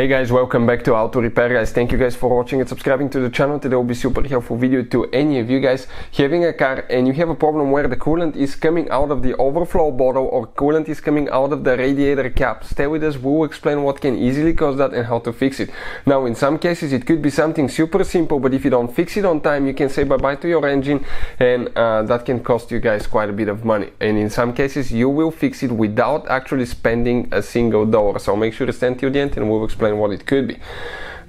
Hey guys, welcome back to Auto Repair guys. Thank you guys for watching and subscribing to the channel. Today will be super helpful video to any of you guys having a car and you have a problem where the coolant is coming out of the overflow bottle or coolant is coming out of the radiator cap. Stay with us, we'll explain what can easily cause that and how to fix it. Now in some cases it could be something super simple but if you don't fix it on time you can say bye bye to your engine and uh, that can cost you guys quite a bit of money. And in some cases you will fix it without actually spending a single dollar. So make sure to stand till the end and we'll explain explain what it could be.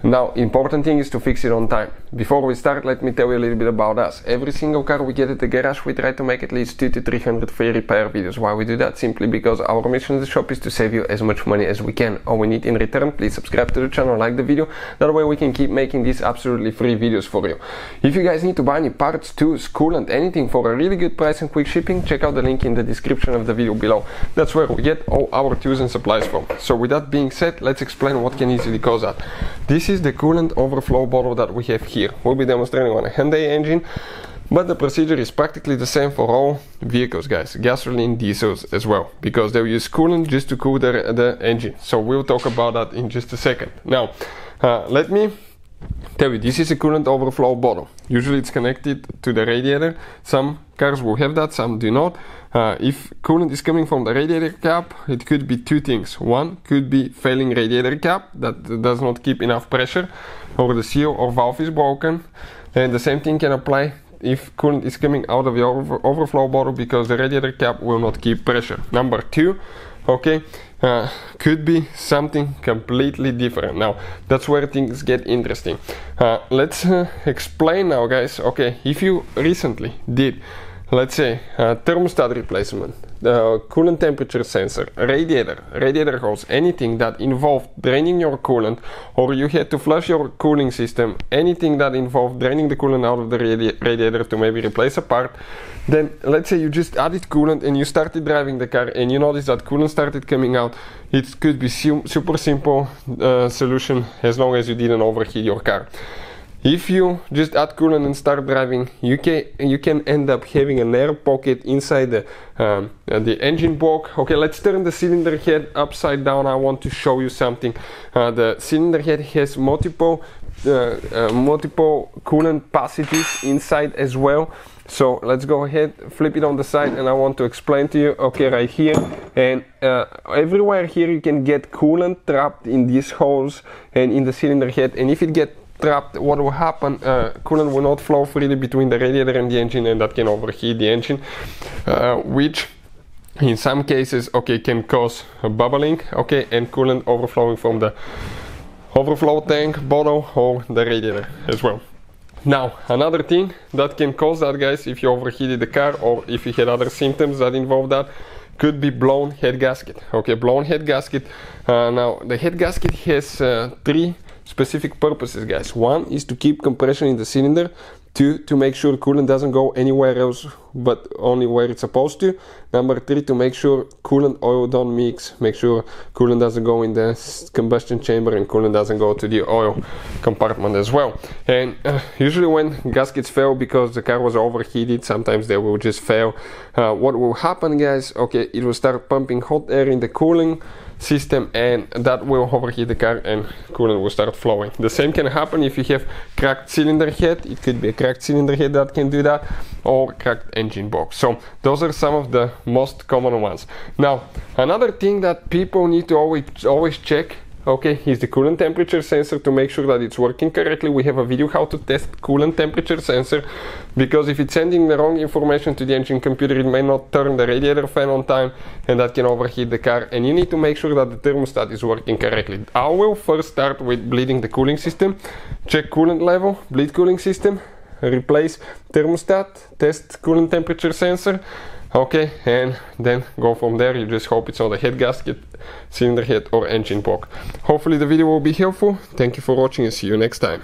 Now, important thing is to fix it on time. Before we start, let me tell you a little bit about us. Every single car we get at the garage, we try to make at least 2 to 300 free repair videos. Why we do that? Simply because our mission in the shop is to save you as much money as we can. All we need in return, please subscribe to the channel, like the video. That way we can keep making these absolutely free videos for you. If you guys need to buy any parts, tools, coolant, anything for a really good price and quick shipping, check out the link in the description of the video below. That's where we get all our tools and supplies from. So with that being said, let's explain what can easily cause that. This is the coolant overflow bottle that we have here. We'll be demonstrating on a Hyundai engine, but the procedure is practically the same for all vehicles, guys. Gasoline, diesels as well, because they use coolant just to cool the, the engine. So we'll talk about that in just a second. Now, uh, let me tell you, this is a coolant overflow bottle. Usually it's connected to the radiator. Some cars will have that, some do not. Uh, if coolant is coming from the radiator cap, it could be two things. One could be failing radiator cap that does not keep enough pressure, or the seal or valve is broken. And the same thing can apply if coolant is coming out of the over overflow bottle because the radiator cap will not keep pressure. Number two, okay, uh, could be something completely different. Now, that's where things get interesting. Uh, let's uh, explain now, guys. Okay, if you recently did let's say thermostat replacement, the coolant temperature sensor, radiator, radiator hose, anything that involved draining your coolant or you had to flush your cooling system, anything that involved draining the coolant out of the radi radiator to maybe replace a part, then let's say you just added coolant and you started driving the car and you notice that coolant started coming out, it could be super simple uh, solution as long as you didn't overheat your car. If you just add coolant and start driving, you can you can end up having an air pocket inside the um, uh, the engine block. Okay, let's turn the cylinder head upside down. I want to show you something. Uh, the cylinder head has multiple uh, uh, multiple coolant passages inside as well. So let's go ahead, flip it on the side, and I want to explain to you. Okay, right here, and uh, everywhere here you can get coolant trapped in these holes and in the cylinder head. And if it get trapped, what will happen, uh, coolant will not flow freely between the radiator and the engine and that can overheat the engine, uh, which in some cases, okay, can cause bubbling, okay, and coolant overflowing from the overflow tank, bottle or the radiator as well. Now, another thing that can cause that, guys, if you overheated the car or if you had other symptoms that involve that, could be blown head gasket. Okay, blown head gasket. Uh, now, the head gasket has uh, three specific purposes, guys. One is to keep compression in the cylinder. Two, to make sure coolant doesn't go anywhere else but only where it's supposed to. Number three, to make sure coolant oil don't mix. Make sure coolant doesn't go in the combustion chamber and coolant doesn't go to the oil compartment as well. And uh, usually when gaskets fail because the car was overheated, sometimes they will just fail. Uh, what will happen, guys? Okay, it will start pumping hot air in the cooling system and that will overheat the car and coolant will start flowing. The same can happen if you have cracked cylinder head. It could be a cracked cylinder head that can do that or cracked engine box. So those are some of the most common ones. Now, another thing that people need to always always check okay is the coolant temperature sensor to make sure that it's working correctly. We have a video how to test coolant temperature sensor because if it's sending the wrong information to the engine computer it may not turn the radiator fan on time and that can overheat the car. And you need to make sure that the thermostat is working correctly. I will first start with bleeding the cooling system. Check coolant level bleed cooling system replace thermostat test coolant temperature sensor. Okay and then go from there. You just hope it's on the head gasket cylinder head or engine block. Hopefully the video will be helpful. Thank you for watching and see you next time